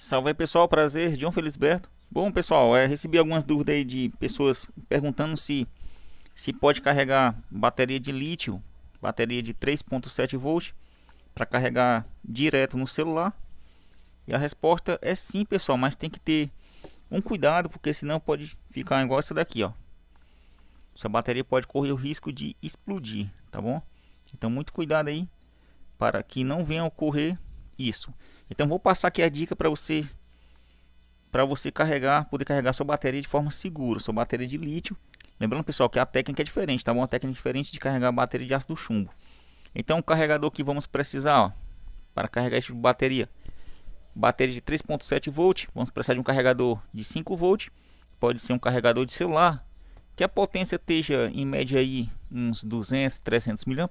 Salve aí pessoal, prazer, João Felisberto. Bom pessoal, é, recebi algumas dúvidas aí de pessoas perguntando se, se pode carregar bateria de lítio, bateria de 3.7 volts, para carregar direto no celular. E a resposta é sim pessoal, mas tem que ter um cuidado, porque senão pode ficar igual essa daqui ó. Sua bateria pode correr o risco de explodir, tá bom? Então muito cuidado aí, para que não venha ocorrer isso. Então vou passar aqui a dica para você para você carregar, poder carregar sua bateria de forma segura, sua bateria de lítio. Lembrando, pessoal, que a técnica é diferente, tá bom? Uma técnica diferente de carregar a bateria de ácido chumbo. Então, o carregador que vamos precisar, ó, para carregar esse tipo bateria. Bateria de 3.7 volts, vamos precisar de um carregador de 5 volts. Pode ser um carregador de celular, que a potência esteja em média aí uns 200, 300 mAh,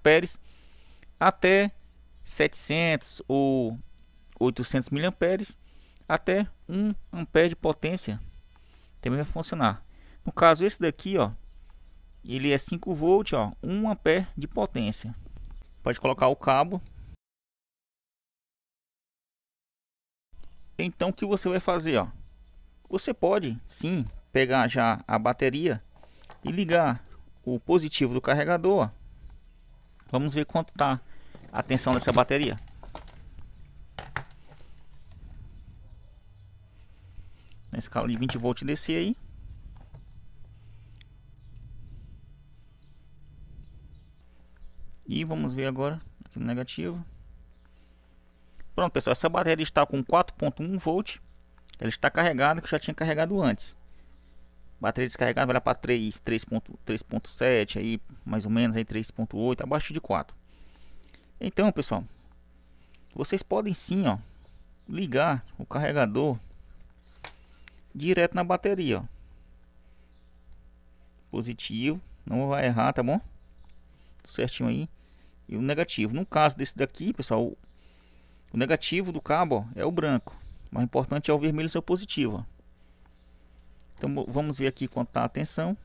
até 700 ou 800 mAh até 1 ampere de potência também vai funcionar. No caso esse daqui, ó, ele é 5 volts, ó, 1 ampere de potência. Pode colocar o cabo. Então o que você vai fazer, ó? Você pode sim pegar já a bateria e ligar o positivo do carregador. Ó. Vamos ver quanto tá a tensão dessa bateria. Escala de 20 volts descer aí. E vamos ver agora aqui no negativo. Pronto, pessoal, essa bateria está com 4.1 volt. Ela está carregada, que eu já tinha carregado antes. Bateria descarregada vai lá para 3, 3.7 aí, mais ou menos aí 3.8, abaixo de 4. Então, pessoal, vocês podem sim, ó, ligar o carregador direto na bateria, ó. Positivo, não vai errar, tá bom? Tudo certinho aí. E o negativo. No caso desse daqui, pessoal, o negativo do cabo ó, é o branco. O mais importante é o vermelho ser positivo. Ó. Então vamos ver aqui quanto está a tensão.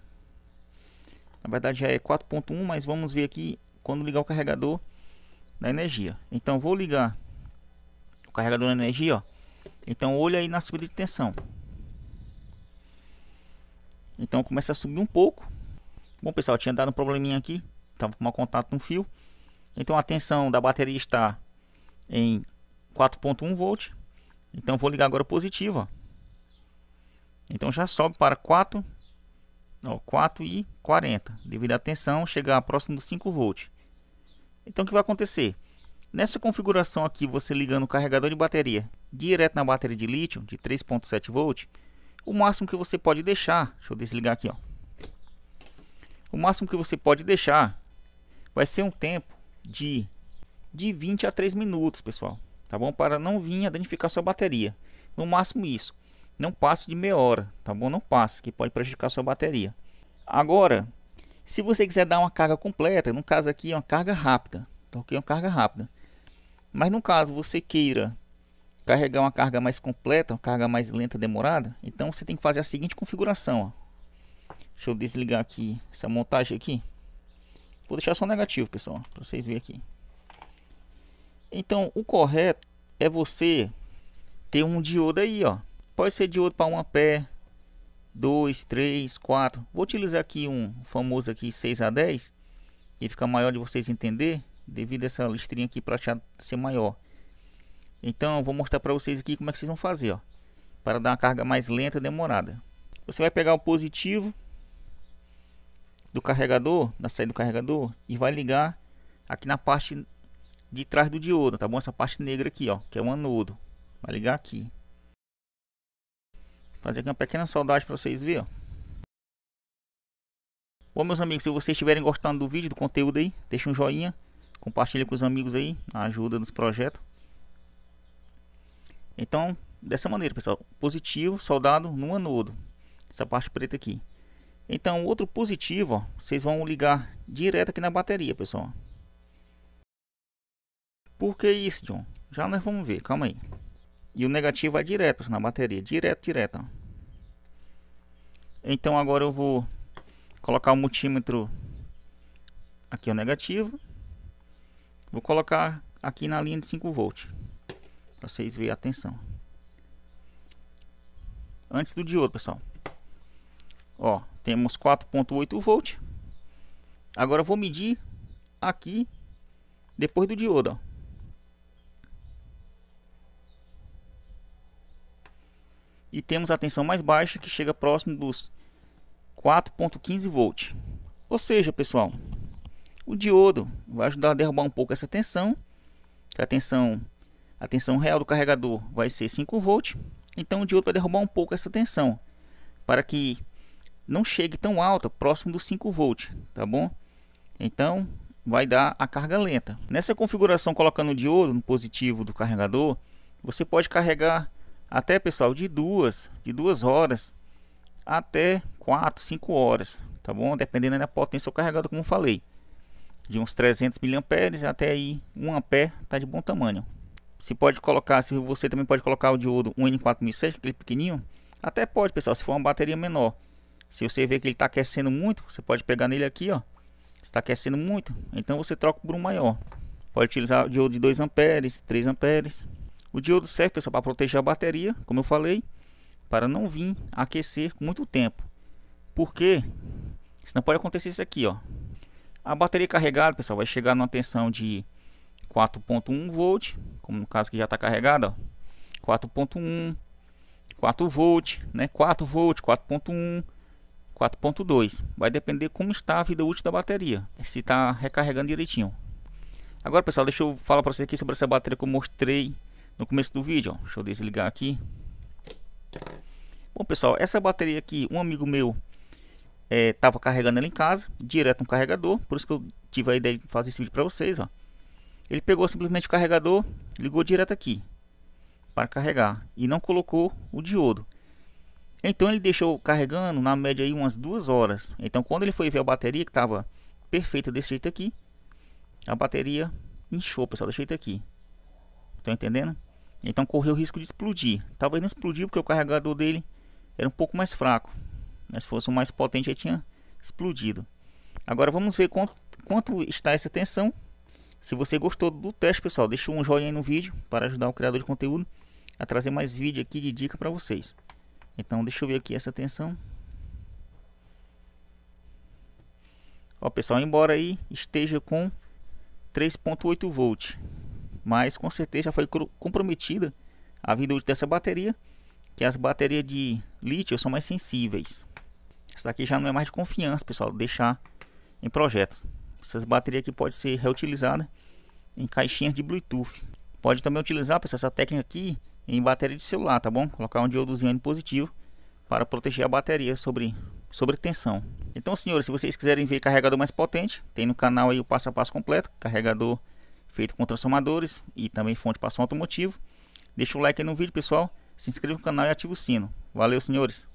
Na verdade já é 4.1, mas vamos ver aqui quando ligar o carregador da energia. Então vou ligar o carregador da energia, ó. Então olha aí na subida de tensão. Então começa a subir um pouco. Bom pessoal, tinha dado um probleminha aqui. Estava com mau contato no fio. Então a tensão da bateria está em 4.1 volt. Então vou ligar agora positiva. Então já sobe para 4, ó, 4 e 40. Devido à tensão chegar próximo dos 5 volts. Então o que vai acontecer? Nessa configuração aqui, você ligando o carregador de bateria direto na bateria de lítio de 3.7 volts, o máximo que você pode deixar, deixa eu desligar aqui, ó. O máximo que você pode deixar vai ser um tempo de de 20 a 3 minutos, pessoal. Tá bom? Para não vir a danificar sua bateria. No máximo isso. Não passe de meia hora, tá bom? Não passe, que pode prejudicar sua bateria. Agora, se você quiser dar uma carga completa, no caso aqui é uma carga rápida, tá ok? Uma carga rápida. Mas no caso você queira carregar uma carga mais completa, uma carga mais lenta, demorada, então você tem que fazer a seguinte configuração. Ó. Deixa eu desligar aqui essa montagem aqui. Vou deixar só negativo, pessoal, para vocês verem aqui. Então, o correto é você ter um diodo aí, ó. Pode ser diodo para 1 ampere, 2, 3, 4. Vou utilizar aqui um famoso aqui 6 a 10, que fica maior de vocês entender, devido a essa listrinha aqui prateada ser maior. Então eu vou mostrar para vocês aqui como é que vocês vão fazer, ó, para dar uma carga mais lenta e demorada. Você vai pegar o positivo do carregador, da saída do carregador e vai ligar aqui na parte de trás do diodo, tá bom? Essa parte negra aqui, ó, que é o anodo. Vai ligar aqui. Fazer aqui uma pequena soldagem para vocês verem, ó. Bom, meus amigos, se vocês estiverem gostando do vídeo, do conteúdo aí, deixa um joinha, compartilha com os amigos aí, ajuda nos projetos. Então, dessa maneira, pessoal, positivo soldado no anodo, essa parte preta aqui. Então, outro positivo, ó, vocês vão ligar direto aqui na bateria, pessoal. Por que isso, John? Já nós vamos ver, calma aí. E o negativo vai direto pessoal, na bateria, direto, direto. Ó. Então agora eu vou colocar o multímetro aqui o negativo. Vou colocar aqui na linha de 5 volts para vocês verem a tensão. antes do diodo, pessoal. Ó, temos 4.8 volt. Agora eu vou medir aqui depois do diodo, ó. E temos a tensão mais baixa que chega próximo dos 4.15 volt. Ou seja, pessoal, o diodo vai ajudar a derrubar um pouco essa tensão, que a tensão a tensão real do carregador vai ser 5 volt, então o diodo vai derrubar um pouco essa tensão, para que não chegue tão alta, próximo dos 5 volt, tá bom? Então, vai dar a carga lenta. Nessa configuração, colocando o diodo no positivo do carregador, você pode carregar até, pessoal, de duas, de duas horas até 4, 5 horas, tá bom? Dependendo da potência do carregador, como falei. De uns 300 mAh até aí 1 A tá de bom tamanho. Se pode colocar, se você também pode colocar o diodo 1N4007, aquele pequenininho, até pode, pessoal, se for uma bateria menor. Se você vê que ele está aquecendo muito, você pode pegar nele aqui, ó. Está aquecendo muito, então você troca por um maior. Pode utilizar o diodo de 2 amperes, 3 amperes. O diodo serve, pessoal, para proteger a bateria, como eu falei, para não vir aquecer muito tempo. Porque senão pode acontecer isso aqui, ó. A bateria carregada, pessoal, vai chegar numa tensão de 4.1 volt, como no caso que já está carregado, 4.1, 4 volt, né? 4 volt, 4.1, 4.2. Vai depender como está a vida útil da bateria, se está recarregando direitinho. Agora, pessoal, deixa eu falar para vocês aqui sobre essa bateria que eu mostrei no começo do vídeo. Ó. Deixa eu desligar aqui. Bom, pessoal, essa bateria aqui, um amigo meu estava é, carregando ela em casa, direto no carregador, por isso que eu tive a ideia de fazer esse vídeo para vocês, ó. Ele pegou simplesmente o carregador, ligou direto aqui para carregar e não colocou o diodo. Então ele deixou carregando na média aí umas duas horas. Então quando ele foi ver a bateria que estava perfeita desse jeito aqui, a bateria inchou, pessoal, desse jeito aqui. Estão entendendo? Então correu o risco de explodir. Talvez não explodiu porque o carregador dele era um pouco mais fraco. Mas se fosse um mais potente, ele tinha explodido. Agora vamos ver quanto, quanto está essa tensão se você gostou do teste, pessoal, deixa um joinha aí no vídeo para ajudar o criador de conteúdo a trazer mais vídeo aqui de dica para vocês. Então, deixa eu ver aqui essa tensão. Ó, pessoal, embora aí esteja com 3.8 volt, mas com certeza já foi comprometida a vida útil dessa bateria, que as baterias de lítio são mais sensíveis. Essa daqui já não é mais de confiança, pessoal, deixar em projetos. Essas baterias aqui podem ser reutilizadas em caixinhas de Bluetooth. Pode também utilizar pessoal, essa técnica aqui em bateria de celular, tá bom? Colocar um diodozinho positivo para proteger a bateria sobre, sobre tensão. Então, senhores, se vocês quiserem ver carregador mais potente, tem no canal aí o passo a passo completo, carregador feito com transformadores e também fonte para som automotivo. Deixa o like aí no vídeo, pessoal. Se inscreva no canal e ative o sino. Valeu, senhores!